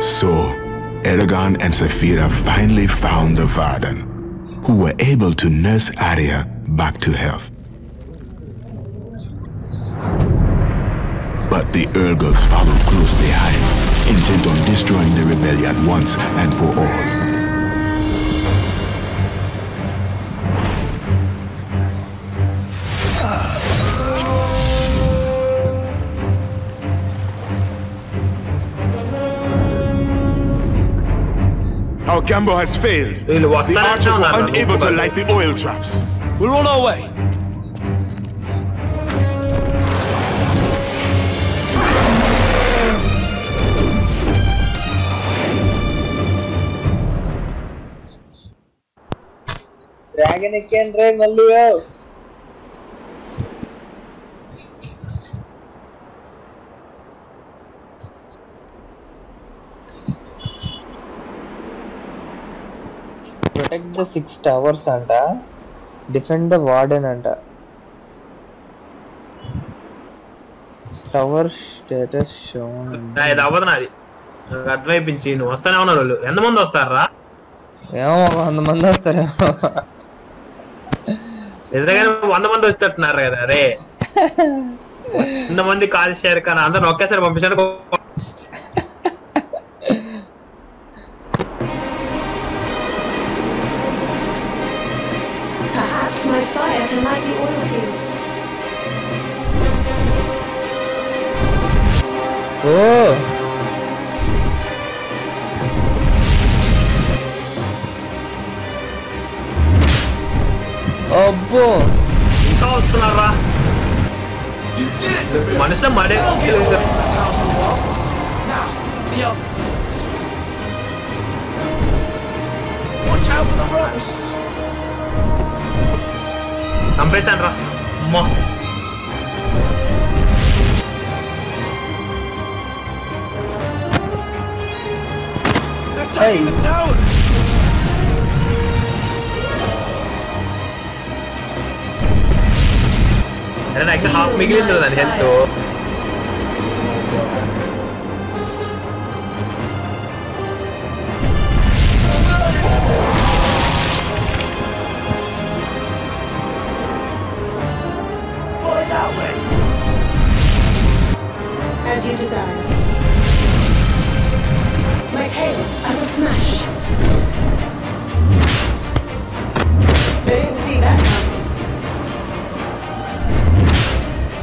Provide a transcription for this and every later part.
So, Eragon and Saphira finally found the Varden, who were able to nurse Arya back to health. But the Urgals followed close behind, intent on destroying the rebellion once and for all. Our gamble has failed. The archers were unable to light the oil traps. We're on our way. Dragon again, Ray Malio. Protect the six towers అంట defend the warden అంట. Tower status shown ఇది అవ్వదు నాది. అర్థమైపోయింది scene వస్తానే ఉన్నారు వాళ్ళు. ఎంతమంది వస్తారా? ఏమో వంద మంది వస్తారేమో నిజంగానే వంద మంది వస్తున్నారు కదా రే. వంద మంది కాల్ షేర్ కానీ అందరిని ఒకేసారి పంపించాను ఓ అబ్బో ఇంకా వస్తున్నారా మనుషులు మడే That's house on insane. And an extra half megalittle and health though.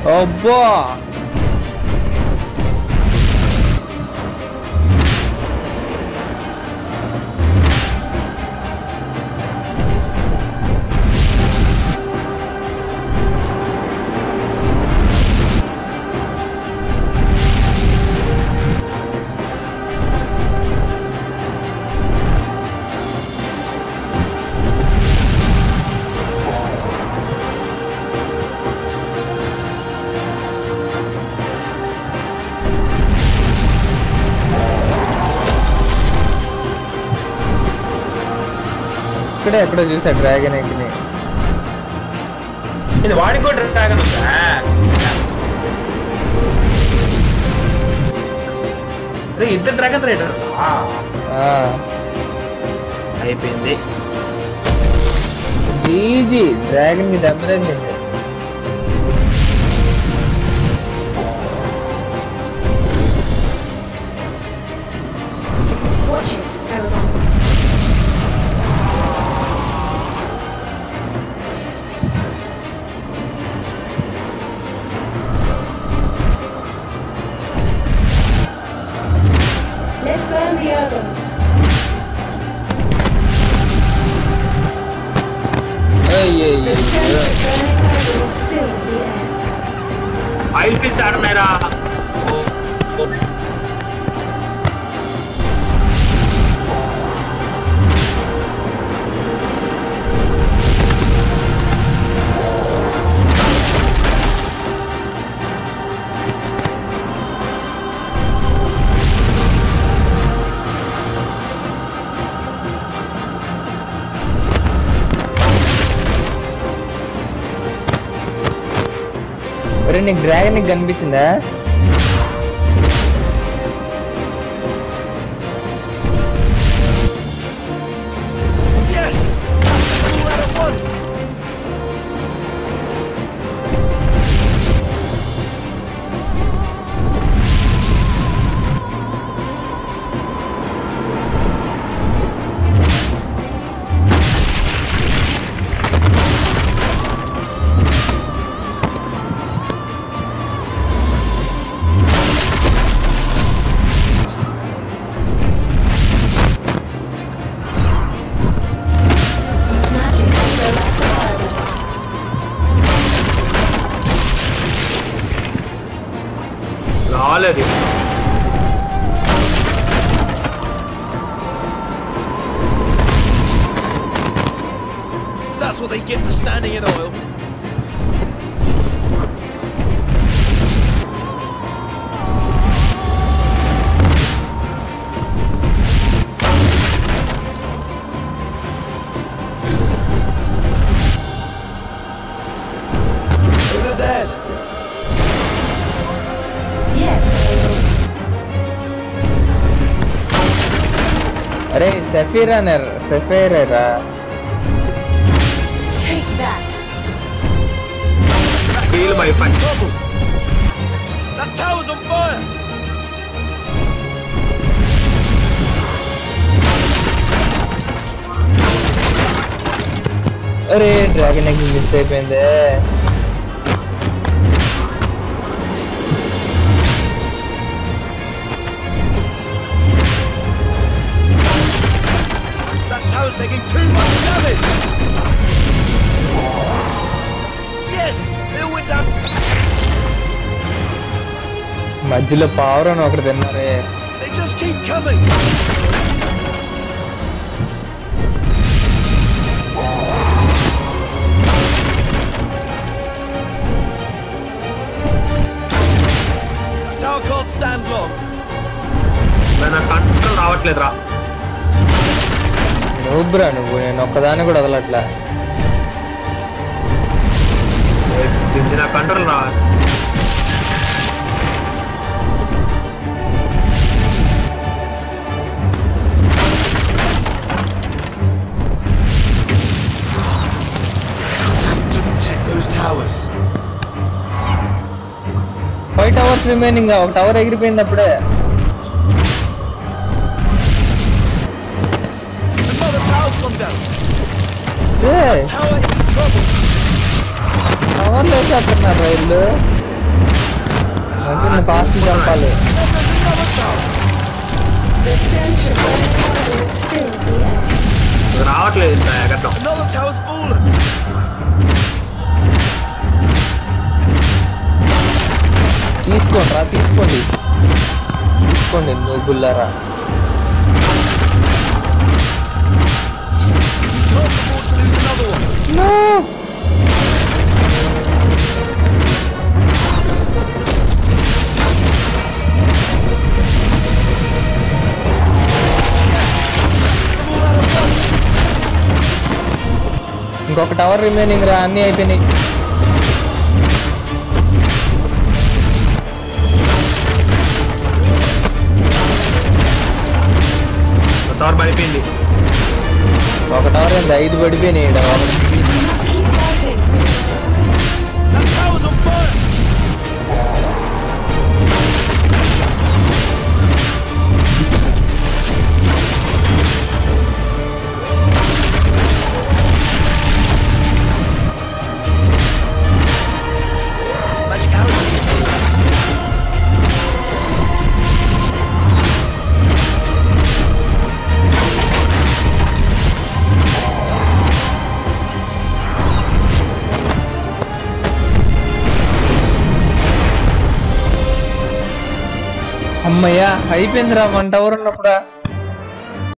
好吧。ఇక్కడే ఎక్కడో చూసా డ్రాగన్ ఎక్కిని ఇది వాడికి కూడా డ్రాగన్ ఉందా? ఇద్దరు డ్రాగన్ రైడర్ ఆ, అయిపోయింది. జీజీ డ్రాగన్కి దెబ్బ తగిలింది. भाई के चार मेरा నీకు డ్రాగన్ నీకు కనిపించిందా That's what they get for standing in oil. అరే సఫీర్ అనర్ సఫీర్ రా take that. Feel my phi Trouble. That tower's on fire. అరే dragon egg miss అయిపోయిందే taking too much damage. Yes, it went down. మధ్యలో పావురం ఒకటి తిన్నారే They just keep coming. That tower can't stand long. నా control రావట్లేదు రా నువ్వురా నువ్వు నేను ఒక్కదాన్ని కూడా వదలట్లా ఇది నా కంట్రోల్ రా To protect those towers. Five towers remaining ఒక టవర్ ఎగిరిపోయింది అప్పుడే Another tower's gone down. A Tower is in trouble. టవర్లు వేసేస్తున్నారు రైళ్ళు మంచిగా ఫాస్ట్ చంపాలి Then there's another tower. The stench of burning candles fills the air. ఇది రావట్లేదు ఇంత ఎగటం Another tower's fallen. తీసుకోండి రా తీసుకోండి తీసుకోండి నువ్వు గుల్లారా ఇంకొక టవర్ రిమైనింగ్ రా అన్నీ అయిపోయినాయి టవర్ పడిపోయింది ఒక టవర్ ఐదు పడిపోయినాయి ఈడ. అమ్మయ్యా అయిపోయిందిరా వన్ అవర్ ఉన్నప్పుడా?